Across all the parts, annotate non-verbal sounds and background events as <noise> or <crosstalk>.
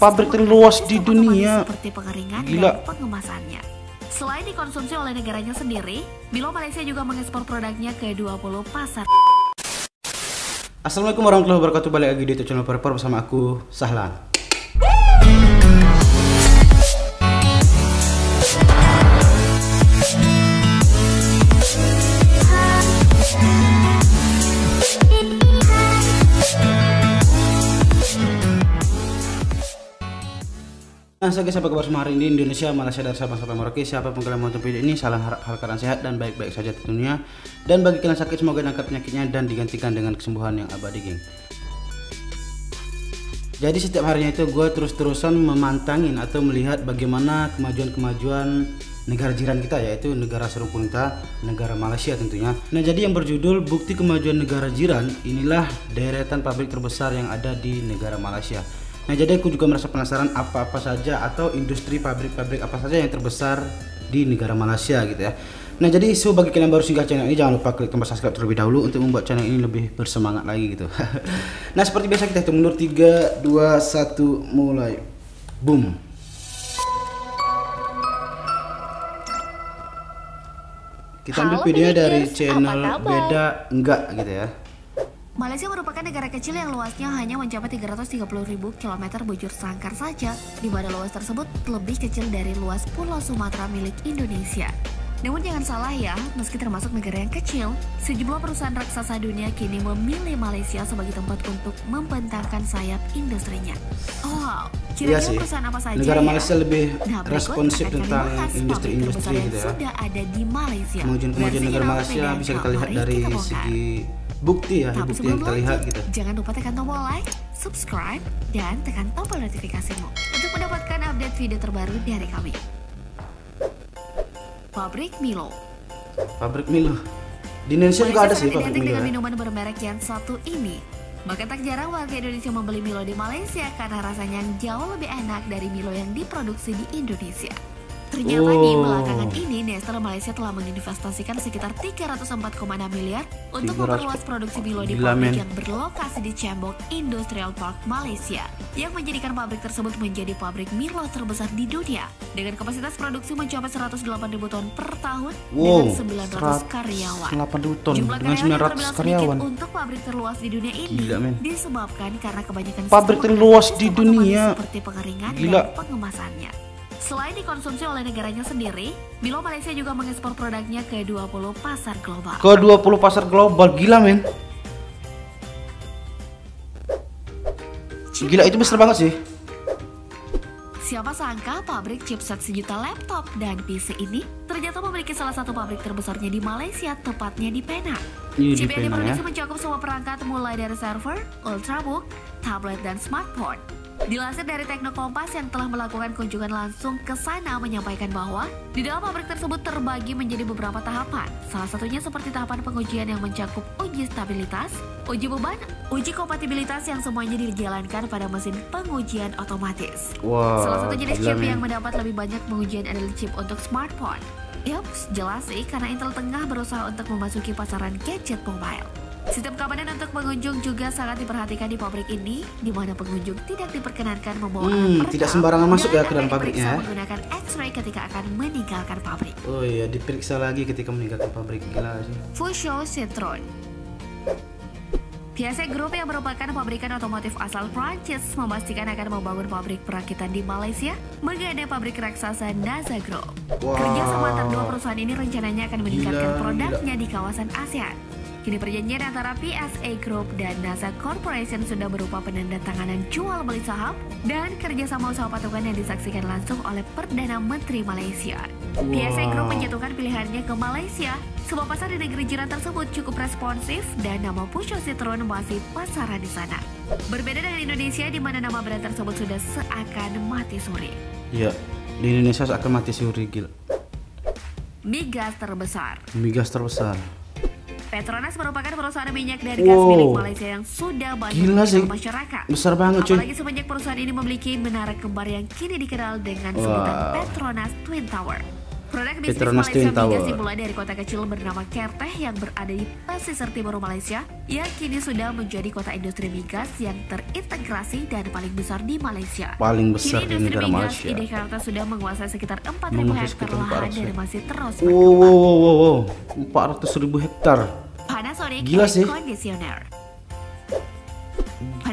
pabrik terluas di dunia. seperti pengeringan Gila. dan pengemasannya. Selain dikonsumsi oleh negaranya sendiri, Milo Malaysia juga mengekspor produknya ke 20 pasar. Assalamualaikum warahmatullahi wabarakatuh Balik lagi di channel Perper bersama aku Sahlan Nah, saya apa kabar hari ini Indonesia, Malaysia, dan Sabang sampai Merauke Siapa pun kalian mau video ini, salam harap hal kalian sehat dan baik-baik saja tentunya Dan bagi kalian sakit, semoga diangkat penyakitnya dan digantikan dengan kesembuhan yang abadi geng Jadi setiap harinya itu gue terus-terusan memantangin atau melihat bagaimana kemajuan-kemajuan negara jiran kita yaitu negara serupun kita, negara Malaysia tentunya. Nah jadi yang berjudul bukti kemajuan negara jiran inilah deretan pabrik terbesar yang ada di negara Malaysia. Nah jadi aku juga merasa penasaran apa-apa saja atau industri pabrik-pabrik apa saja yang terbesar di negara Malaysia gitu ya. Nah jadi so bagi kalian baru singgah channel ini jangan lupa klik tombol subscribe terlebih dahulu untuk membuat channel ini lebih bersemangat lagi gitu. <laughs> nah seperti biasa kita hitung mundur 3, 2, 1 mulai. Boom. Kita ambil videonya dari channel beda enggak gitu ya. Malaysia merupakan negara kecil yang luasnya hanya mencapai 330.000 km bujur sangkar saja, di mana luas tersebut lebih kecil dari luas Pulau Sumatera milik Indonesia. Namun jangan salah ya, meski termasuk negara yang kecil, sejumlah perusahaan raksasa dunia kini memilih Malaysia sebagai tempat untuk membentangkan sayap industrinya. Oh, wow, Iya kira-kira sih. perusahaan apa saja Negara ya? Malaysia lebih Nah, responsif tentang industri-industri gitu ya. Sudah ada di Malaysia. Kemajuan-kemajuan negara Malaysia bisa kita lihat dari kita segi bukti ya, Tapi bukti yang kita lihat gitu. jangan lupa tekan tombol like, subscribe, dan tekan tombol notifikasimu untuk mendapatkan update video terbaru dari kami. Pabrik Milo Pabrik Milo. Di Indonesia juga ada sih pabrik Milo dengan ya. minuman bermerek yang satu ini. Maka tak jarang warga Indonesia membeli Milo di Malaysia karena rasanya yang jauh lebih enak dari Milo yang diproduksi di Indonesia. Ternyata di Oh. belakangan ini Nestle Malaysia telah menginvestasikan sekitar 304,6 miliar untuk 300 memperluas produksi Milo di pabrik yang berlokasi di Chembok Industrial Park Malaysia yang menjadikan pabrik tersebut menjadi pabrik Milo terbesar di dunia dengan kapasitas produksi mencapai 108 ribu ton per tahun dengan Wow, 900 karyawan. 8 ton Jumlah dengan karyawan yang 900 terbilang karyawan. sedikit untuk pabrik terluas di dunia ini Gila, men. disebabkan karena kebanyakan Pabrik terluas di dunia. seperti pengeringan Gila. dan pengemasannya. Selain dikonsumsi oleh negaranya sendiri, Milo Malaysia juga mengekspor produknya ke 20 pasar global. Ke 20 pasar global gila men. Gila itu besar banget sih. Siapa sangka pabrik chipset sejuta laptop dan PC ini ternyata memiliki salah satu pabrik terbesarnya di Malaysia, tepatnya di Penang. Iya, di Chip yang Penang, diproduksi ya. mencakup semua perangkat mulai dari server, ultrabook, tablet, dan smartphone. Dilansir dari Tekno Kompas yang telah melakukan kunjungan langsung ke sana menyampaikan bahwa di dalam pabrik tersebut terbagi menjadi beberapa tahapan. Salah satunya seperti tahapan pengujian yang mencakup uji stabilitas, uji beban, uji kompatibilitas yang semuanya dijalankan pada mesin pengujian otomatis. Wah. Salah satu jenis chip yang mendapat lebih banyak pengujian adalah chip untuk smartphone. Yups, jelas sih karena Intel tengah berusaha untuk memasuki pasaran gadget mobile. Sistem keamanan untuk pengunjung juga sangat diperhatikan di pabrik ini, di mana pengunjung tidak diperkenankan membawa Hmm, alat perekam tidak sembarangan masuk ya ke dalam pabriknya, ya. menggunakan X-ray ketika akan meninggalkan pabrik. Oh iya, diperiksa lagi ketika meninggalkan pabrik gila sih. Fusho Citron PSA Group yang merupakan pabrikan otomotif asal Prancis memastikan akan membangun pabrik perakitan di Malaysia menggandeng pabrik raksasa NASA Group. Wow. Kerjasama antara dua perusahaan ini rencananya akan meningkatkan Gila, produknya di kawasan ASEAN. Kini perjanjian antara PSA Group dan NASA Corporation sudah berupa penandatanganan jual beli saham dan kerjasama usaha patungan yang disaksikan langsung oleh Perdana Menteri Malaysia. PSA Group Wow. menjatuhkan pilihannya ke Malaysia Sebuah pasar di negeri jiran tersebut cukup responsif dan nama Pusho Citron masih pasaran di sana. Berbeda dengan Indonesia di mana nama brand tersebut sudah seakan mati suri. Iya, di Indonesia akan mati suri gila. Migas terbesar. Migas terbesar. Petronas merupakan perusahaan minyak dan gas Wow. milik Malaysia yang sudah banyak Gila sih. dikenal masyarakat. Besar banget cuy. Apalagi semenjak perusahaan ini memiliki menara kembar yang kini dikenal dengan sebutan Wow. Petronas Twin Tower. Produk bisnis Petronas Malaysia Twin Tower. dimulai dari kota kecil bernama Kerteh yang berada di pesisir timur Malaysia yang kini sudah menjadi kota industri migas yang terintegrasi dan paling besar di Malaysia. Paling besar Kini di industri negara migas Malaysia. di Jakarta sudah menguasai sekitar 4.000 Menguasai hektar lahan 400 dan masih terus Wow, wow, wow, wow, wow. 400 ribu hektar. Panasonic Gila sih. Conditioner.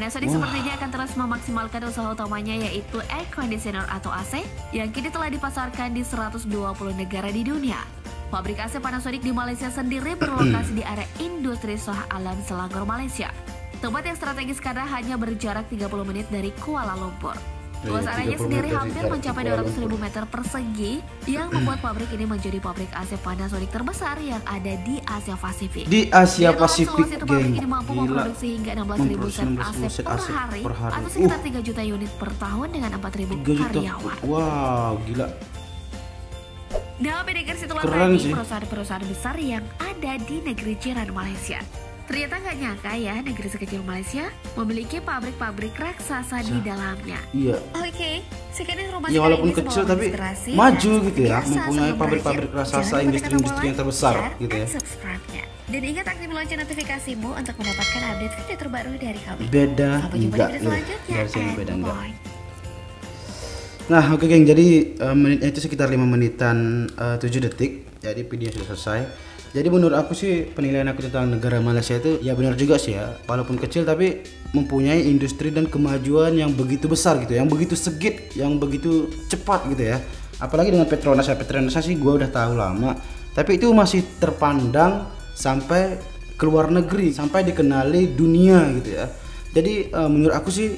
Panasonic sepertinya akan terus memaksimalkan usaha utamanya yaitu air conditioner atau AC yang kini telah dipasarkan di 120 negara di dunia. Pabrik AC Panasonic di Malaysia sendiri berlokasi di area industri Shah Alam Selangor, Malaysia. Tempat yang strategis karena hanya berjarak 30 menit dari Kuala Lumpur. Iya, Luas areanya 30 sendiri hampir mencapai Kuala 200 ribu meter persegi yang membuat pabrik ini menjadi pabrik AC Panasonic terbesar yang ada di Asia Pasifik. Di Asia Pasifik, itu pabrik geng. ini mampu Gila. memproduksi hingga 16.000 set Memproduksi AC 16.000 set per AC hari, per hari. atau sekitar Uh. 3 juta unit per tahun dengan 4.000 3 juta. karyawan. Wow, gila. Dalam itulah Keren tadi sih. perusahaan-perusahaan besar yang ada di negeri jiran Malaysia. Ternyata nggak nyangka ya negeri sekecil Malaysia memiliki pabrik-pabrik raksasa di dalamnya. Iya. Oke, sekian informasi Ya kali walaupun kecil tapi maju gitu ya, mempunyai pabrik-pabrik raksasa, industri-industri yang terbesar, gitu ya. subscribe-nya. Dan ingat aktifkan lonceng notifikasimu untuk mendapatkan update video terbaru dari kami. Beda enggak video nih. Dari sini beda enggak. Nah, oke geng, jadi eh, menitnya itu sekitar 5 menitan eh, 7 detik. Jadi video sudah selesai. Jadi menurut aku sih penilaian aku tentang negara Malaysia itu ya benar juga sih ya. Walaupun kecil tapi mempunyai industri dan kemajuan yang begitu besar gitu, yang begitu segit, yang begitu cepat gitu ya. Apalagi dengan Petronas ya, Petronas sih gua udah tahu lama. Tapi itu masih terpandang sampai keluar negeri, sampai dikenali dunia gitu ya. Jadi eh, menurut aku sih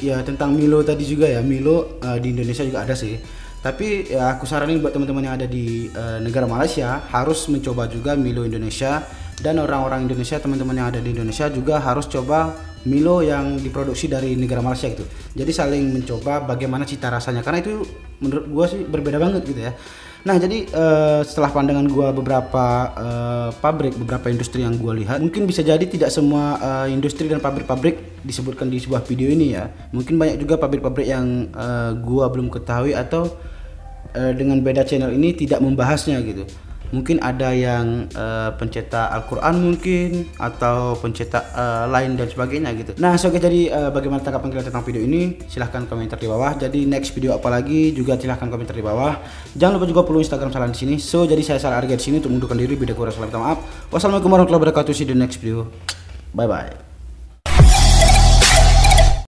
ya tentang Milo tadi juga ya Milo eh, di Indonesia juga ada sih tapi ya aku saranin buat teman-teman yang ada di eh, negara Malaysia harus mencoba juga Milo Indonesia. Dan orang-orang Indonesia teman-teman yang ada di Indonesia juga harus coba Milo yang diproduksi dari negara Malaysia gitu. Jadi saling mencoba bagaimana cita rasanya. Karena itu menurut gua sih berbeda banget gitu ya Nah jadi eh, setelah pandangan gua beberapa eh, pabrik, beberapa industri yang gua lihat, mungkin bisa jadi tidak semua eh, industri dan pabrik-pabrik disebutkan di sebuah video ini ya. Mungkin banyak juga pabrik-pabrik yang eh, gua belum ketahui atau eh, dengan beda channel ini tidak membahasnya gitu. Mungkin ada yang eh, pencetak Al-Qur'an mungkin atau pencetak eh, lain dan sebagainya gitu. Nah, so, oke jadi eh, bagaimana tanggapan kalian tentang video ini? Silahkan komentar di bawah. Jadi next video apa lagi juga silahkan komentar di bawah. Jangan lupa juga follow Instagram salah di sini. So, jadi saya salah harga di sini untuk mendukung diri. Bila kurang salah minta maaf. Wassalamualaikum warahmatullahi wabarakatuh. See you di next video. Bye bye.